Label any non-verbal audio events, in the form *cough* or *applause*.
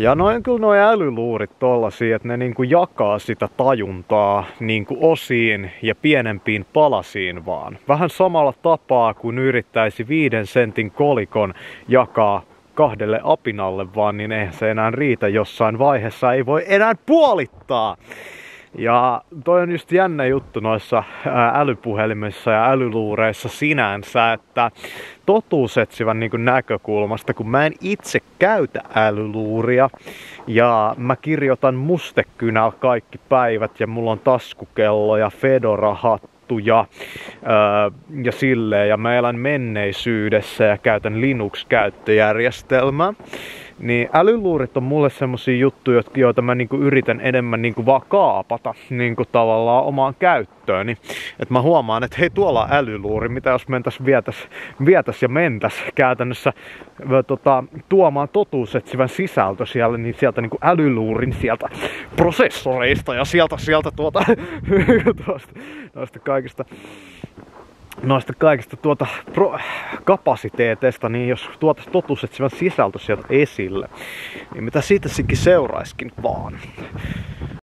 Ja noin kyllä noin älyluurit tollasia, että ne niinku jakaa sitä tajuntaa niinku osiin ja pienempiin palasiin vaan. Vähän samalla tapaa kuin yrittäisi viiden sentin kolikon jakaa kahdelle apinalle vaan, niin eihän se enää riitä jossain vaiheessa, ei voi enää puolittaa. Ja toi on just jännä juttu noissa älypuhelimissa ja älyluureissa sinänsä, että totuusetsivän niin näkökulmasta, kun mä en itse käytä älyluuria ja mä kirjoitan mustekynällä kaikki päivät ja mulla on taskukello ja Fedora ja, ja silleen, ja mä elän menneisyydessä ja käytän Linux-käyttöjärjestelmää niin älyluurit on mulle semmosia juttuja, joita mä niinku yritän enemmän niinku vaan kaapata niinku tavallaan omaan käyttöön. Niin, että mä huomaan, että hei tuolla on älyluuri, mitä jos mentäs vietäs, vietäs ja mentäs käytännössä tota, tuomaan totuusetsivän sisältö siellä, niin sieltä niinku älyluurin sieltä prosessoreista ja sieltä sieltä tuota, *laughs* tuosta kaikista noista kaikista tuota pro- kapasiteeteista, niin jos tuota totuusetsivän sisältö sieltä esille, niin mitä siitä seuraiskin vaan.